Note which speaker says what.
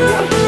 Speaker 1: you